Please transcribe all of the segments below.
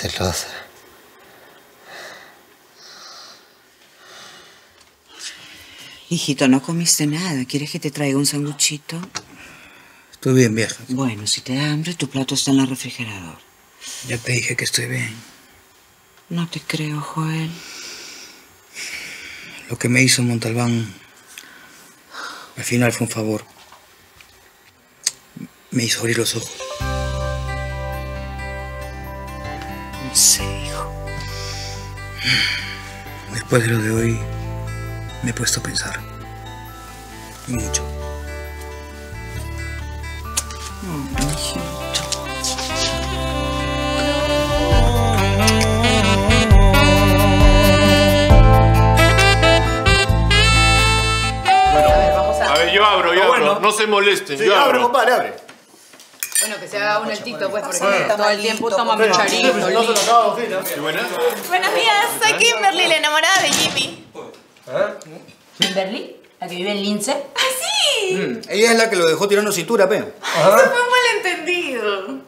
celosa. Hijito, no comiste nada. ¿Quieres que te traiga un sanguchito? Estoy bien, vieja. Bueno, si te da hambre, tu plato está en el refrigerador. Ya te dije que estoy bien. No te creo, Joel. Lo que me hizo Montalbán al final fue un favor. Me hizo abrir los ojos. Después de lo de hoy, me he puesto a pensar. Y mucho. No, hijito. A ver, yo abro, yo abro. No se molesten, yo abro. compadre, abre. Bueno, que se haga un altito, pues, porque Bueno. todo el tiempo toma mi charito. No se lo acabo, fina. Buenos días, soy Kimberly, la enamorada de Jimmy. ¿Kimberly? ¿La que vive en Lince? ¡Ah, sí! Mm, Ella es la que lo dejó tirando cintura, pe. Eso fue un malentendido.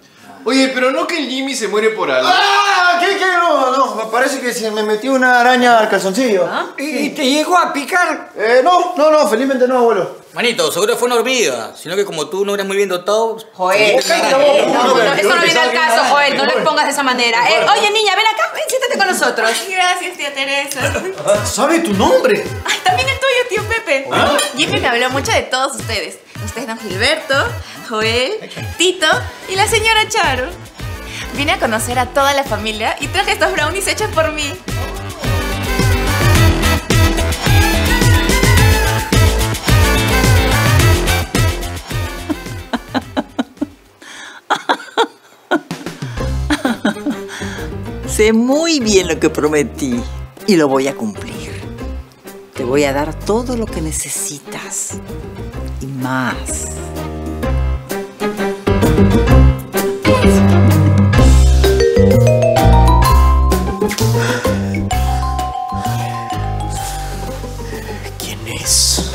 Oye, pero no que el Jimmy se muere por algo. ¡Ah! ¿Qué, qué? No, no, me parece que se me metió una araña al calzoncillo. ¿Y te llegó a picar? Eh, no, no, no, felizmente no, abuelo. Manito, seguro fue una hormiga. Sino que como tú no eres muy bien dotado... Joel, no, no, no, eso no viene al caso, Joel, no le pongas de esa manera. Eh, oye, niña, ven acá, ven, siéntate con nosotros. Gracias, tía Teresa. ¿Sabe tu nombre? Ay, también el tuyo, tío Pepe. Jimmy me habló mucho de todos ustedes. Ustedes, don Gilberto, Joel, Tito y la señora Charo. Vine a conocer a toda la familia y traje estos brownies hechos por mí. Muy bien lo que prometí y lo voy a cumplir. Te voy a dar todo lo que necesitas y más. ¿Quién es?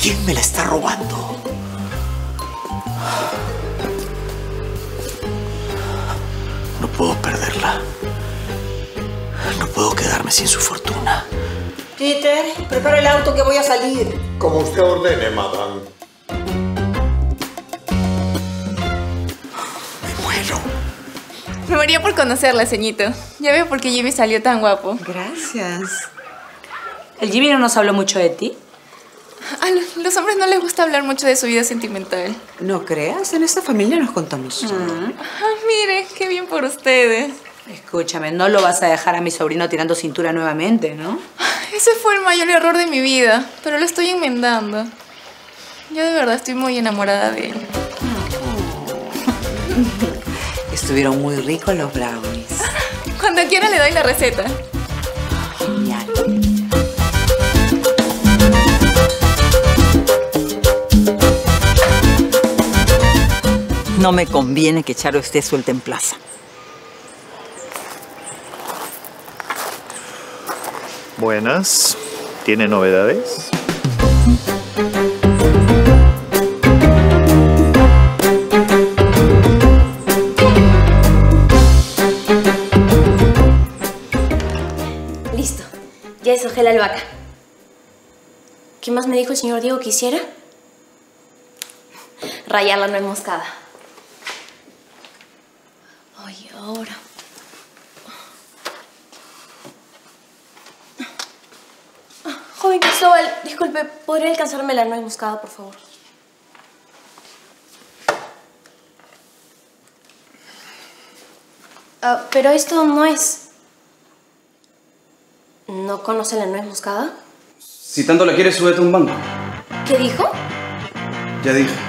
¿Quién me la está robando? No puedo No puedo quedarme sin su fortuna. Peter, prepara el auto que voy a salir. Como usted ordene, madame. Me muero. Me moría por conocerla, ceñito. Ya veo por qué Jimmy salió tan guapo. Gracias. ¿El Jimmy no nos habló mucho de ti? A los, los hombres no les gusta hablar mucho de su vida sentimental. No creas, en esta familia nos contamos todo. Ah, mire, qué bien por ustedes. Escúchame, no lo vas a dejar a mi sobrino tirando cintura nuevamente, ¿no? Ese fue el mayor error de mi vida, pero lo estoy enmendando. Yo de verdad estoy muy enamorada de él. Estuvieron muy ricos los brownies. Cuando quiera le doy la receta. Genial. No me conviene que Charo esté suelta en plaza. Buenas. ¿Tiene novedades? Listo. Ya deshojé la albahaca. ¿Qué más me dijo el señor Diego que hiciera? Rayar la nuez moscada. Ahora. Joven Cristóbal, disculpe, ¿podría alcanzarme la nuez moscada, por favor? Ah, pero esto no es... ¿No conoce la nuez moscada? Si tanto la quieres, súbete a un banco. ¿Qué dijo? Ya dije.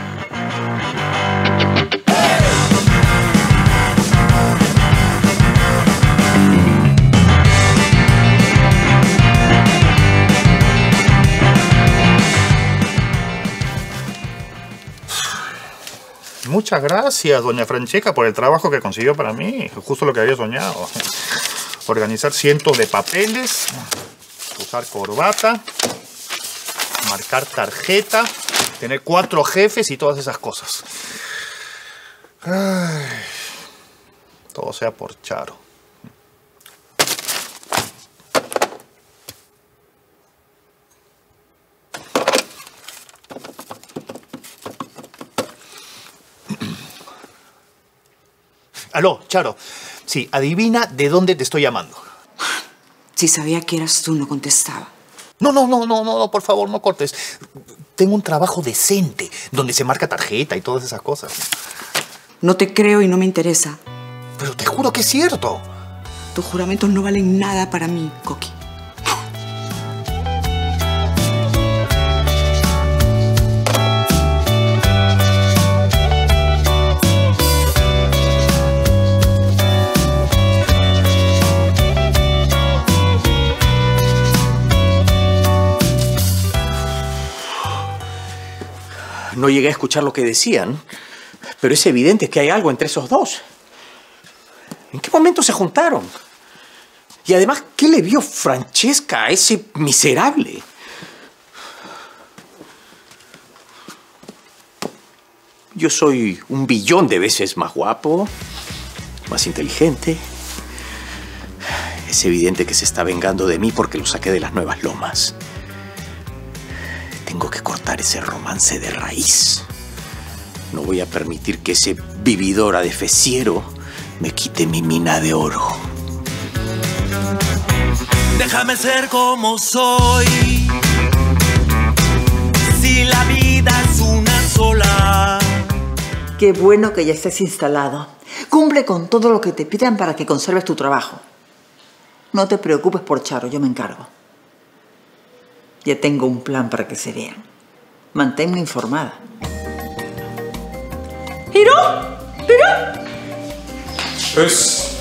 Muchas gracias, doña Francesca, por el trabajo que consiguió para mí. Justo lo que había soñado. Organizar cientos de papeles, usar corbata, marcar tarjeta, tener cuatro jefes y todas esas cosas. Ay. Todo sea por Charo. Aló, Charo. Sí, adivina de dónde te estoy llamando. Si sabía que eras tú, no contestaba. No, no, no, no, no, por favor, no cortes. Tengo un trabajo decente donde se marca tarjeta y todas esas cosas. No te creo y no me interesa. Pero te juro que es cierto. Tus juramentos no valen nada para mí, Coqui. No llegué a escuchar lo que decían, pero es evidente que hay algo entre esos dos. ¿En qué momento se juntaron? Y además, ¿qué le vio Francesca a ese miserable? Yo soy un billón de veces más guapo, más inteligente. Es evidente que se está vengando de mí porque lo saqué de las nuevas lomas. Tengo que cortar ese romance de raíz. No voy a permitir que ese vividor adefesiero me quite mi mina de oro. Déjame ser como soy. Si la vida es una sola. Qué bueno que ya estés instalado. Cumple con todo lo que te pidan para que conserves tu trabajo. No te preocupes por Charo, yo me encargo. Ya tengo un plan para que se vean. Manténme informada. ¡Hiro! ¡Hiro! Es...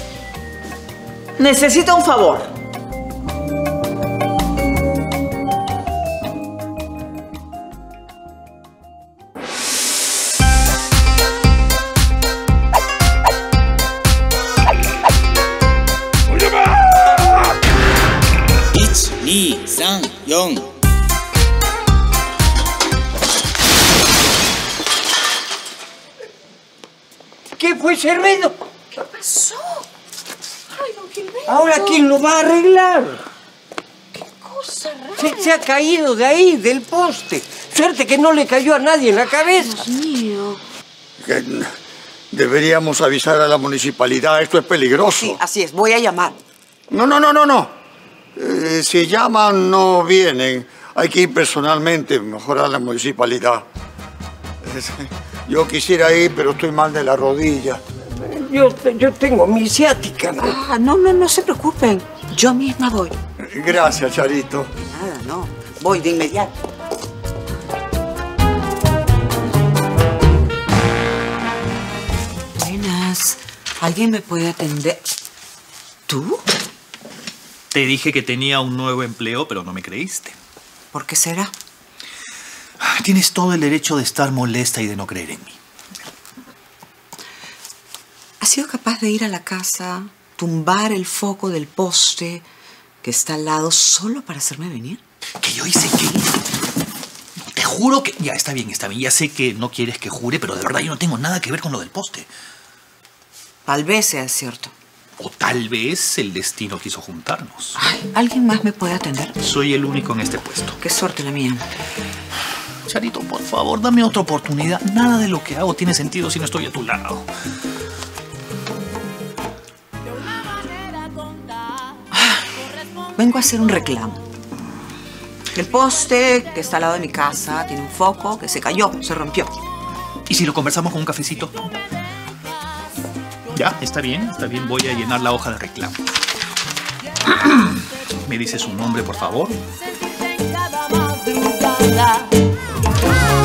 Necesito un favor. ¿Qué fue ese ruido? ¿Qué pasó? Ay, don Gilberto. Ahora, ¿quién lo va a arreglar? Qué cosa rara. Se, se ha caído de ahí, del poste. Suerte que no le cayó a nadie en la cabeza. Dios mío. Deberíamos avisar a la municipalidad, esto es peligroso. Sí, así es, voy a llamar. No, no, no, no, no. Eh, si llaman, no vienen. Hay que ir personalmente, mejor a la municipalidad. Yo quisiera ir, pero estoy mal de la rodilla. Yo, yo tengo mi ciática. ¿no? Ah, no, no, no se preocupen. Yo misma voy. Gracias, Charito. Nada, no. Voy de inmediato. Buenas. ¿Alguien me puede atender? ¿Tú? Te dije que tenía un nuevo empleo, pero no me creíste. ¿Por qué será? Tienes todo el derecho de estar molesta y de no creer en mí. ¿Has sido capaz de ir a la casa, tumbar el foco del poste que está al lado solo para hacerme venir? ¿Que yo hice qué? Te juro que... Ya, está bien, está bien. Ya sé que no quieres que jure, pero de verdad yo no tengo nada que ver con lo del poste. Tal vez sea cierto. O tal vez el destino quiso juntarnos. ¿Alguien más me puede atender? Soy el único en este puesto. Qué suerte la mía. Charito, por favor, dame otra oportunidad. Nada de lo que hago tiene sentido si no estoy a tu lado. Vengo a hacer un reclamo. El poste que está al lado de mi casa tiene un foco que se cayó, se rompió. ¿Y si lo conversamos con un cafecito? Ya, está bien, está bien. Voy a llenar la hoja de reclamo. ¿Me dice su nombre, por favor? Oh.